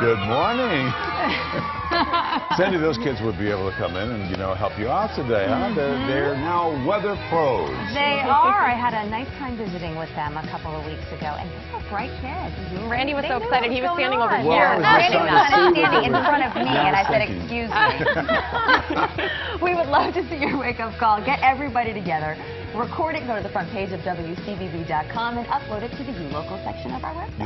Good morning. Sandy, those kids would be able to come in and, you know, help you out today, huh? Mm -hmm. they're, mm-hmm. they're, now weather pros. They are. I had a nice time visiting with them a couple of weeks ago, and they're bright kids. Mm-hmm. Randy was they so excited. He was standing on. over well, here. Randy was standing in front of me, and I said, excuse me. we would love to see your wake-up call. Get everybody together. Record it, go to the front page of WCVB.com, and upload it to the U Local section of our website.